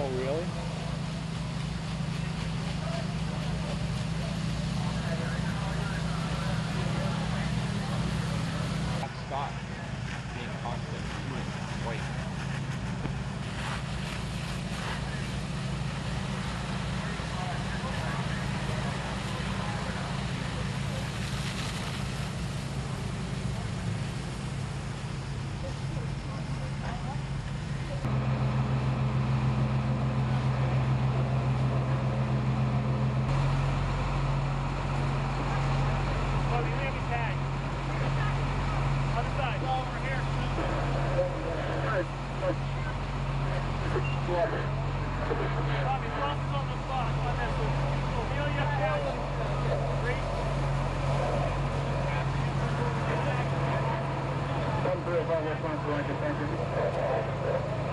Oh, really? Scott. Clear above, response to Lincoln, thank you.